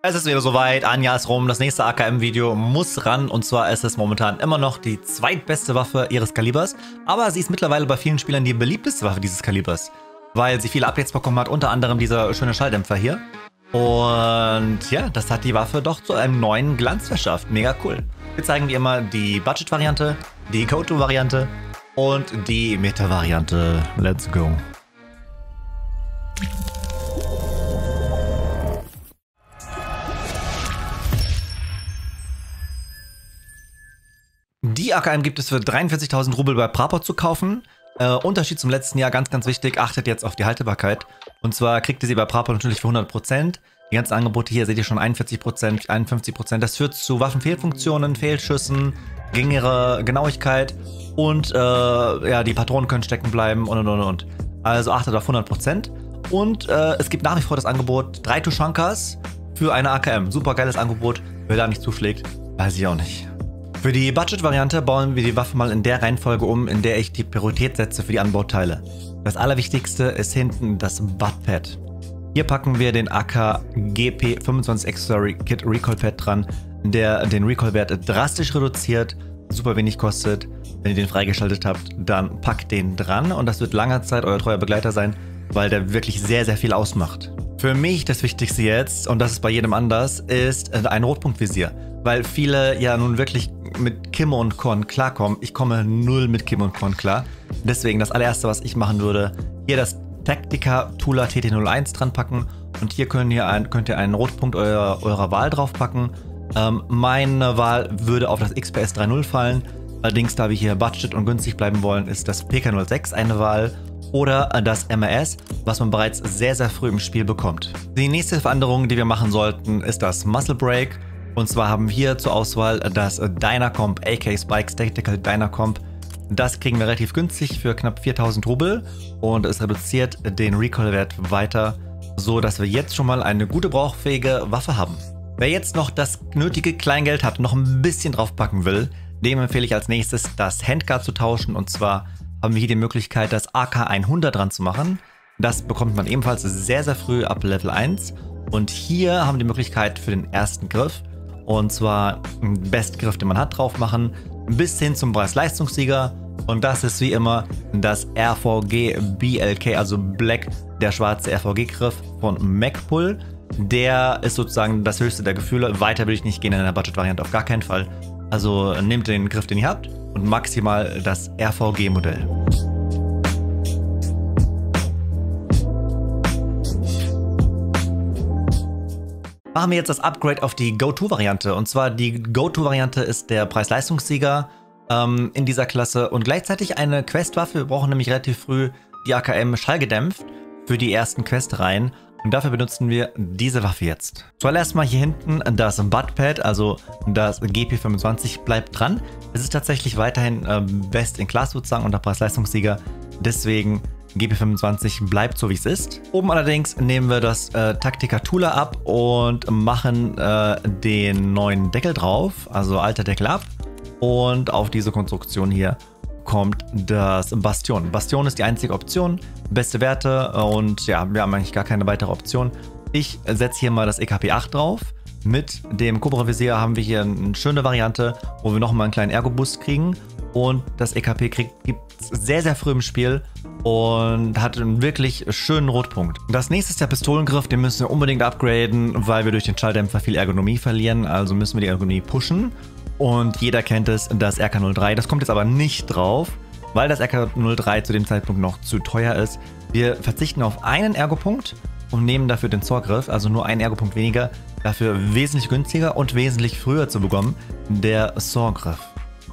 Es ist wieder soweit, Jahr ist rum, das nächste AKM-Video muss ran und zwar ist es momentan immer noch die zweitbeste Waffe ihres Kalibers, aber sie ist mittlerweile bei vielen Spielern die beliebteste Waffe dieses Kalibers, weil sie viele Updates bekommen hat, unter anderem dieser schöne Schalldämpfer hier. Und ja, das hat die Waffe doch zu einem neuen Glanz verschafft, mega cool. Wir zeigen wie immer die Budget-Variante, die Go-To-Variante und die Meta-Variante. Let's go. Die AKM gibt es für 43.000 Rubel bei Prapor zu kaufen. Äh, Unterschied zum letzten Jahr, ganz, ganz wichtig, achtet jetzt auf die Haltbarkeit. Und zwar kriegt ihr sie bei Prapor natürlich für 100%. Die ganzen Angebote hier seht ihr schon 41%, 51%. Das führt zu Waffenfehlfunktionen, Fehlschüssen, geringere Genauigkeit und äh, ja, die Patronen können stecken bleiben und und und und. Also achtet auf 100%. Und äh, es gibt nach wie vor das Angebot 3 Tushankas für eine AKM. Super geiles Angebot. Wer da nicht zuschlägt, weiß ich auch nicht. Für die Budget-Variante bauen wir die Waffe mal in der Reihenfolge um, in der ich die Priorität setze für die Anbauteile. Das allerwichtigste ist hinten das Buttpad. Hier packen wir den AK GP 25 Accessory Kit Recoil Pad dran, der den Recoil-Wert drastisch reduziert, super wenig kostet. Wenn ihr den freigeschaltet habt, dann packt den dran und das wird langer Zeit euer treuer Begleiter sein, weil der wirklich sehr, sehr viel ausmacht. Für mich das Wichtigste jetzt, und das ist bei jedem anders, ist ein Rotpunktvisier. Weil viele ja nun wirklich mit Kim und Korn klarkommen. Ich komme null mit Kim und Korn klar. Deswegen das allererste, was ich machen würde, hier das Tactica Tula TT01 dran packen und hier könnt ihr, ein, könnt ihr einen Rotpunkt eurer, eurer Wahl drauf packen. Ähm, meine Wahl würde auf das XPS 3.0 fallen. Allerdings, da wir hier Budget und günstig bleiben wollen, ist das PK06 eine Wahl oder das MRS, was man bereits sehr, sehr früh im Spiel bekommt. Die nächste Veränderung, die wir machen sollten, ist das Muscle Break. Und zwar haben wir zur Auswahl das Dynacomp AK Spikes Tactical Dynacomp. Das kriegen wir relativ günstig für knapp 4000 Rubel und es reduziert den Recoil-Wert weiter, so dass wir jetzt schon mal eine gute brauchfähige Waffe haben. Wer jetzt noch das nötige Kleingeld hat, noch ein bisschen draufpacken will, dem empfehle ich als nächstes das Handguard zu tauschen und zwar haben wir hier die Möglichkeit, das AK100 dran zu machen. Das bekommt man ebenfalls sehr, sehr früh ab Level 1 und hier haben wir die Möglichkeit für den ersten Griff und zwar einen Bestgriff, den man hat, drauf machen, bis hin zum Preis-Leistungssieger. Und das ist wie immer das RVG BLK, also Black, der schwarze RVG-Griff von MacPull. Der ist sozusagen das höchste der Gefühle. Weiter will ich nicht gehen in der Budget-Variante, auf gar keinen Fall. Also nehmt den Griff, den ihr habt und maximal das RVG-Modell. Machen wir jetzt das Upgrade auf die Go-To-Variante. Und zwar die Go-To-Variante ist der Preis-Leistungssieger ähm, in dieser Klasse und gleichzeitig eine Questwaffe. Wir brauchen nämlich relativ früh die AKM schallgedämpft für die ersten Questreihen. Und dafür benutzen wir diese Waffe jetzt. Zuallererst mal hier hinten das Buttpad, also das GP25 bleibt dran. Es ist tatsächlich weiterhin ähm, Best in Class sozusagen und der Preis-Leistungssieger. Deswegen GP25 bleibt so wie es ist. Oben allerdings nehmen wir das äh, Taktika Tula ab und machen äh, den neuen Deckel drauf, also alter Deckel ab. Und auf diese Konstruktion hier kommt das Bastion. Bastion ist die einzige Option, beste Werte und ja, wir haben eigentlich gar keine weitere Option. Ich setze hier mal das EKP 8 drauf. Mit dem Cobra Visier haben wir hier eine schöne Variante, wo wir nochmal einen kleinen Ergo-Boost kriegen. Und das EKP gibt es sehr, sehr früh im Spiel und hat einen wirklich schönen Rotpunkt. Das nächste ist der Pistolengriff, den müssen wir unbedingt upgraden, weil wir durch den Schalldämpfer viel Ergonomie verlieren, also müssen wir die Ergonomie pushen. Und jeder kennt es, das RK03, das kommt jetzt aber nicht drauf, weil das RK03 zu dem Zeitpunkt noch zu teuer ist. Wir verzichten auf einen Ergopunkt und nehmen dafür den Zorgriff, also nur einen Ergopunkt weniger, dafür wesentlich günstiger und wesentlich früher zu bekommen, der Zorgriff.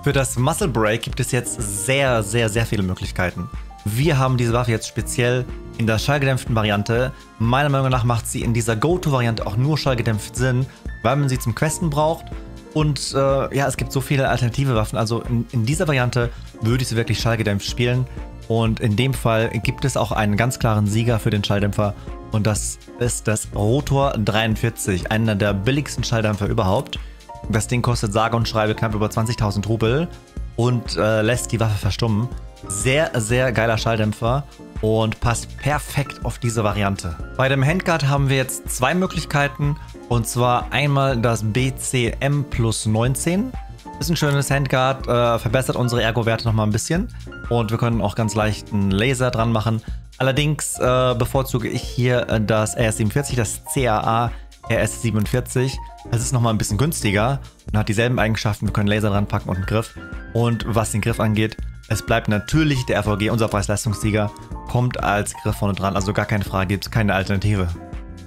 Für das Muscle Break gibt es jetzt sehr, sehr, sehr viele Möglichkeiten. Wir haben diese Waffe jetzt speziell in der schallgedämpften Variante. Meiner Meinung nach macht sie in dieser Go-To-Variante auch nur schallgedämpft Sinn, weil man sie zum Questen braucht. Und äh, ja, es gibt so viele alternative Waffen. Also in, in dieser Variante würde ich sie wirklich schallgedämpft spielen. Und in dem Fall gibt es auch einen ganz klaren Sieger für den Schalldämpfer. Und das ist das Rotor 43, einer der billigsten Schalldämpfer überhaupt. Das Ding kostet sage und schreibe knapp über 20.000 Rubel und äh, lässt die Waffe verstummen. Sehr, sehr geiler Schalldämpfer. und passt perfekt auf diese Variante. Bei dem Handguard haben wir jetzt zwei Möglichkeiten und zwar einmal das BCM plus 19. Ist ein schönes Handguard, äh, verbessert unsere Ergo-Werte nochmal ein bisschen und wir können auch ganz leicht einen Laser dran machen. Allerdings äh, bevorzuge ich hier äh, das RS47, das CAA RS47. Es ist nochmal ein bisschen günstiger und hat dieselben Eigenschaften. Wir können Laser dran packen und einen Griff. Und was den Griff angeht, es bleibt natürlich der FVG, unser Preis-Leistungssieger, kommt als Griff vorne dran. Also gar keine Frage, gibt es keine Alternative.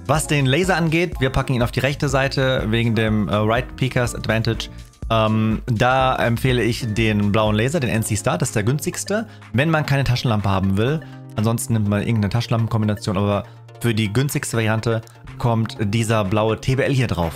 Was den Laser angeht, wir packen ihn auf die rechte Seite wegen dem äh, Right Peakers Advantage. Ähm, da empfehle ich den blauen Laser, den NC Star, das ist der günstigste, wenn man keine Taschenlampe haben will. Ansonsten nimmt man irgendeine Taschenlampenkombination, aber für die günstigste Variante kommt dieser blaue TBL hier drauf.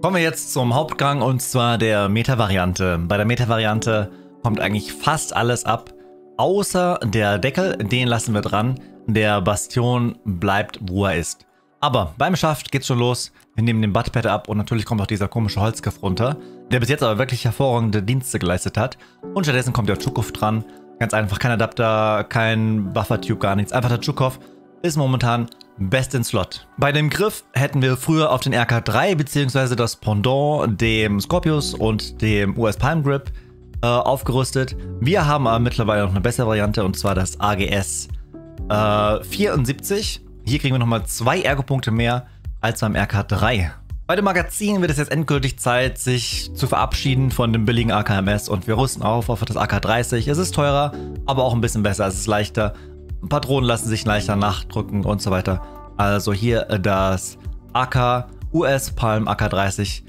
Kommen wir jetzt zum Hauptgang und zwar der Meta-Variante. Bei der Meta-Variante kommt eigentlich fast alles ab, außer der Deckel, den lassen wir dran. Der Bastion bleibt, wo er ist. Aber beim Schaft geht's schon los. Wir nehmen den Buttpad ab und natürlich kommt auch dieser komische Holzgriff runter, der bis jetzt aber wirklich hervorragende Dienste geleistet hat. Und stattdessen kommt der Chukov dran. Ganz einfach, kein Adapter, kein Buffer-Tube, gar nichts. Einfach der Chukov ist momentan best in Slot. Bei dem Griff hätten wir früher auf den RK3 bzw. das Pendant, dem Scorpius und dem US Palm Grip äh, aufgerüstet. Wir haben aber mittlerweile noch eine bessere Variante und zwar das AGS äh, 74. Hier kriegen wir nochmal zwei Ergo-Punkte mehr als beim RK3. Bei dem Magazin wird es jetzt endgültig Zeit, sich zu verabschieden von dem billigen AKMS und wir rüsten auf auf das AK30. Es ist teurer, aber auch ein bisschen besser. Es ist leichter. Patronen lassen sich leichter nachdrücken und so weiter. Also hier das AK US Palm AK30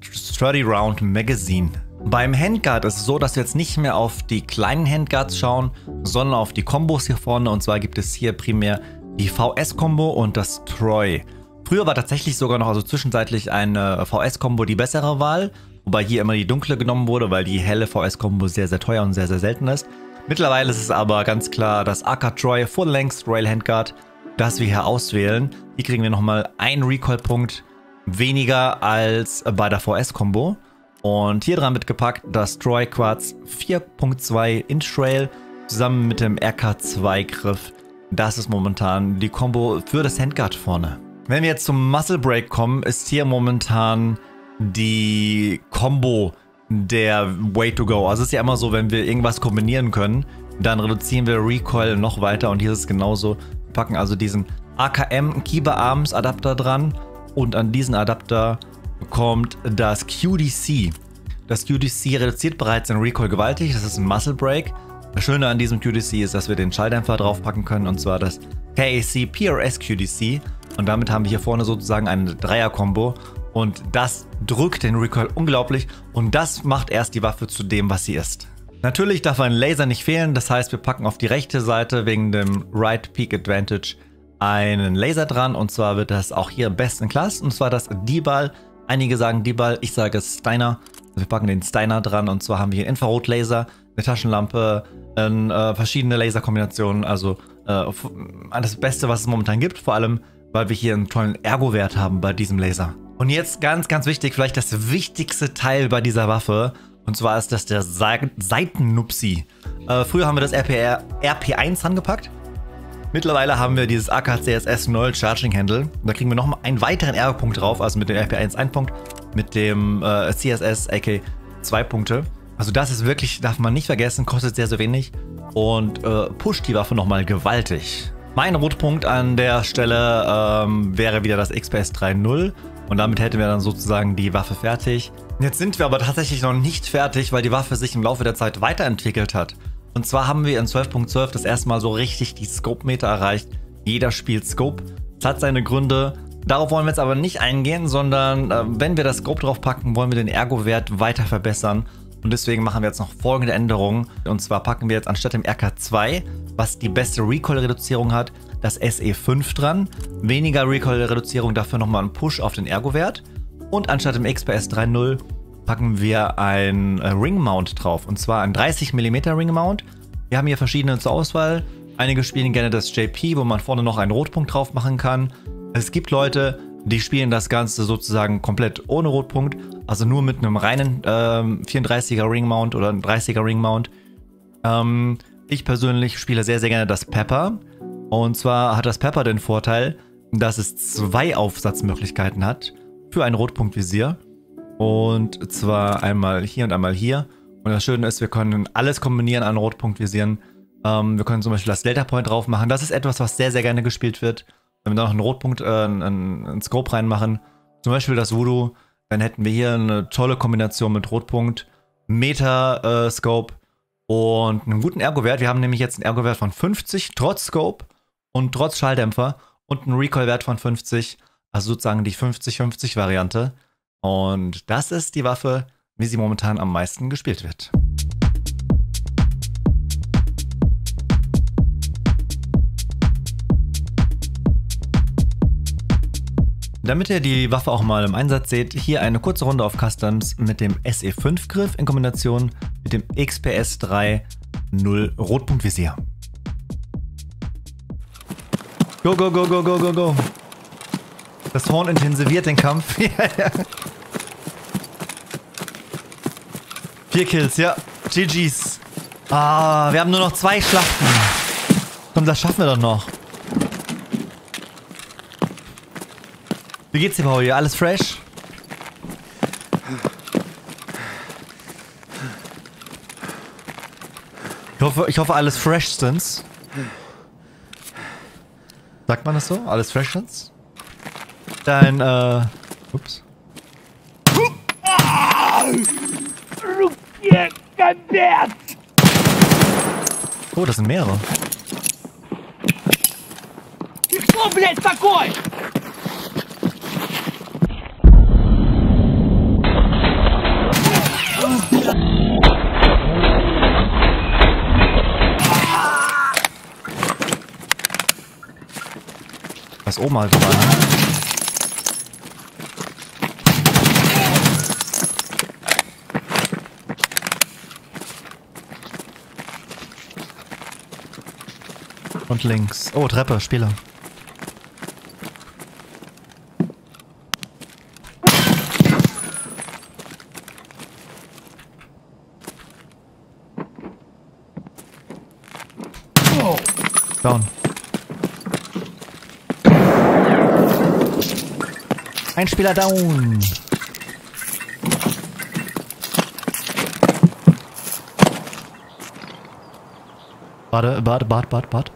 Sturdy Round Magazine. Beim Handguard ist es so, dass wir jetzt nicht mehr auf die kleinen Handguards schauen, sondern auf die Kombos hier vorne. Und zwar gibt es hier primär die VS-Kombo und das Troy. Früher war tatsächlich sogar noch also zwischenzeitlich eine VS-Kombo die bessere Wahl, wobei hier immer die dunkle genommen wurde, weil die helle VS-Kombo sehr, sehr teuer und sehr, sehr selten ist. Mittlerweile ist es aber ganz klar das AK Troy Full Length Rail Handguard, das wir hier auswählen. Hier kriegen wir nochmal einen Recoil-Punkt weniger als bei der VS-Kombo. Und hier dran mitgepackt das Troy Quartz 4.2 Inch Rail zusammen mit dem RK2 Griff. Das ist momentan die Combo für das Handguard vorne. Wenn wir jetzt zum Muscle Break kommen, ist hier momentan die Combo der Way to go. Also es ist ja immer so, wenn wir irgendwas kombinieren können, dann reduzieren wir Recoil noch weiter und hier ist es genauso. Wir packen also diesen AKM Kiba Arms Adapter dran und an diesen Adapter kommt das QDC. Das QDC reduziert bereits den Recoil gewaltig, das ist ein Muscle Break. Das Schöne an diesem QDC ist, dass wir den Schalldämpfer draufpacken können und zwar das KAC PRS QDC und damit haben wir hier vorne sozusagen eine Dreier-Kombo. Und das drückt den Recoil unglaublich. Und das macht erst die Waffe zu dem, was sie ist. Natürlich darf ein Laser nicht fehlen, das heißt wir packen auf die rechte Seite wegen dem Right Peak Advantage einen Laser dran. Und zwar wird das auch hier Best in Class. Und zwar das D-Ball. Einige sagen Dibal, ich sage Steiner. Wir packen den Steiner dran. Und zwar haben wir einen Infrarotlaser, eine Taschenlampe, äh, verschiedene Laserkombinationen. Also äh, das Beste, was es momentan gibt, vor allem, weil wir hier einen tollen Ergo-Wert haben bei diesem Laser. Und jetzt ganz, ganz wichtig, vielleicht das wichtigste Teil bei dieser Waffe. Und zwar ist das der Seitennupsi. Äh, früher haben wir das RPR, RP1 angepackt. Mittlerweile haben wir dieses AKCSS 0 Charging Handle. Da kriegen wir noch einen weiteren R-Punkt drauf, also mit dem RP1 ein Punkt, mit dem äh, CSS AK zwei Punkte. Also das ist wirklich, darf man nicht vergessen, kostet sehr, sehr wenig und äh, pusht die Waffe nochmal gewaltig. Mein Rotpunkt an der Stelle ähm, wäre wieder das XPS 3.0 und damit hätten wir dann sozusagen die Waffe fertig. Jetzt sind wir aber tatsächlich noch nicht fertig, weil die Waffe sich im Laufe der Zeit weiterentwickelt hat. Und zwar haben wir in 12.12 .12 das erste Mal so richtig die Scope-Meter erreicht. Jeder spielt Scope. Das hat seine Gründe. Darauf wollen wir jetzt aber nicht eingehen, sondern äh, wenn wir das Scope drauf packen, wollen wir den Ergo-Wert weiter verbessern. Und deswegen machen wir jetzt noch folgende Änderungen. Und zwar packen wir jetzt anstatt dem RK2, was die beste Recoil-Reduzierung hat, das SE5 dran. Weniger Recoil-Reduzierung, dafür nochmal einen Push auf den Ergo-Wert. Und anstatt dem XPS 3.0 packen wir ein äh, Ring Mount drauf. Und zwar ein 30 mm Ring Mount. Wir haben hier verschiedene zur Auswahl. Einige spielen gerne das JP, wo man vorne noch einen Rotpunkt drauf machen kann. Es gibt Leute, Die spielen das Ganze sozusagen komplett ohne Rotpunkt, also nur mit einem reinen ähm, 34er Ring Mount oder einem 30er Ring Mount. Ähm, ich persönlich spiele sehr, sehr gerne das Pepper. Und zwar hat das Pepper den Vorteil, dass es zwei Aufsatzmöglichkeiten hat für ein Rotpunktvisier. Und zwar einmal hier und einmal hier. Und das Schöne ist, wir können alles kombinieren an Rotpunktvisieren. Ähm, wir können zum Beispiel das Delta Point drauf machen. Das ist etwas, was sehr, sehr gerne gespielt wird. Wenn wir da noch einen Rotpunkt, äh, einen, einen Scope reinmachen, zum Beispiel das Voodoo, dann hätten wir hier eine tolle Kombination mit Rotpunkt, Meta-Scope äh, und einen guten Ergo-Wert. Wir haben nämlich jetzt einen Ergo-Wert von 50, trotz Scope und trotz Schalldämpfer und einen Recoil-Wert von 50, also sozusagen die 50-50-Variante. Und das ist die Waffe, wie sie momentan am meisten gespielt wird. Damit ihr die Waffe auch mal im Einsatz seht, hier eine kurze Runde auf Customs mit dem SE5 Griff in Kombination mit dem XPS 3 0 Rotpunktvisier. Go, go, go, go, go, go, go. Das Horn intensiviert den Kampf. Vier Kills, ja. GG's. Ah, wir haben nur noch zwei Schlachten. Komm, das schaffen wir doch noch. Wie geht's dir, Pauli? Alles fresh? Ich hoffe, ich hoffe alles freshstens. Sagt man das so? Alles freshstens? Dein, äh... Ups. Oh, das sind mehrere. Кто, блядь, такой? Was oben halt war, ne? Und links. Oh, Treppe, Spieler. Down. Ein Spieler down. Warte, warte, warte, warte, warte.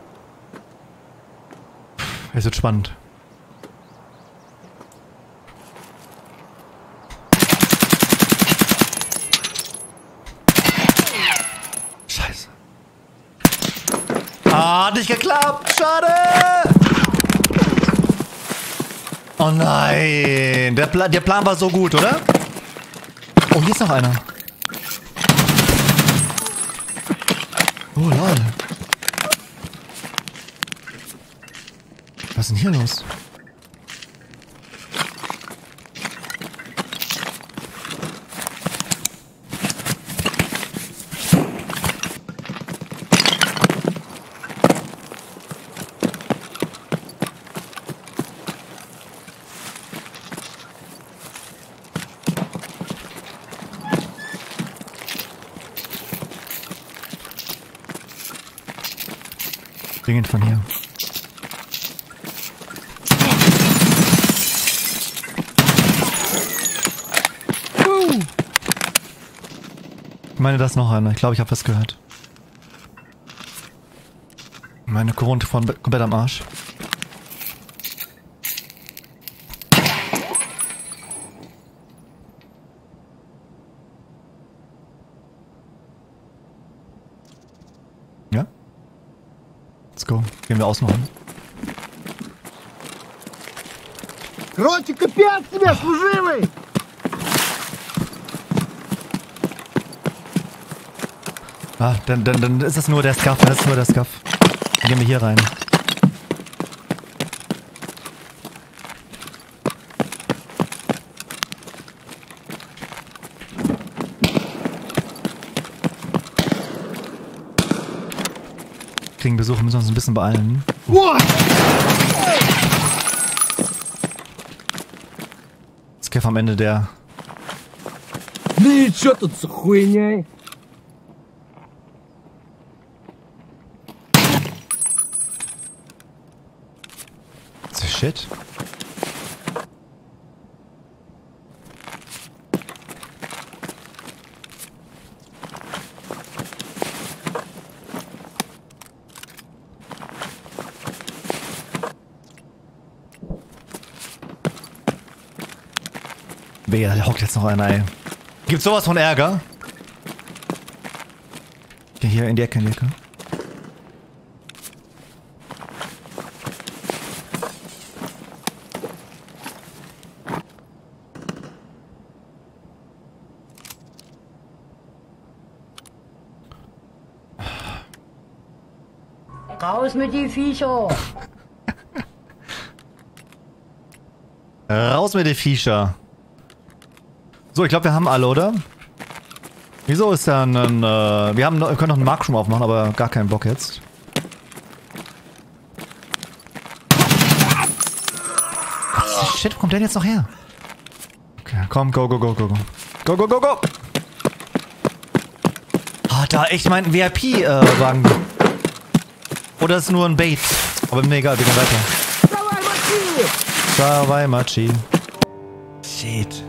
Es wird spannend. Scheiße. Ah, nicht geklappt. Schade. Oh nein. Der, Pla der Plan war so gut, oder? Oh, hier ist noch einer. Oh, lol. Was ist denn hier los? Dringend von hier. Ich meine, das noch einer. Ich glaube, ich habe was gehört. Meine Korunte von komplett am Arsch. Let's go. Gehen wir außen rum. Короче, капец тебе, служивый! Ah, dann, dann, dann ist es nur der Scuff. Das ist nur der Scuff. Dann gehen wir hier rein. Kriegen Besuch, müssen uns ein bisschen beeilen. Вот! Must-Have am Ende der. Ну и чё тут с хуйней? The shit? Da hockt jetzt noch einer, ey. Gibt's sowas von Ärger? Ja, hier in die Ecke, in die Ecke. Raus mit die Viecher! Raus mit den Viecher. So, ich glaube, wir haben alle, oder? Wieso ist da ein... Äh, wir haben, wir können noch einen Markroom aufmachen, aber gar keinen Bock jetzt. Gott, shit, wo kommt der denn jetzt noch her? Okay, komm, go, go, go, go, go. Go, go, go, go! Oh, da echt mein VIP-Wagen. Äh, oder ist nur ein Bait. Aber mir egal, wir gehen weiter. Sawai Machi! Shit.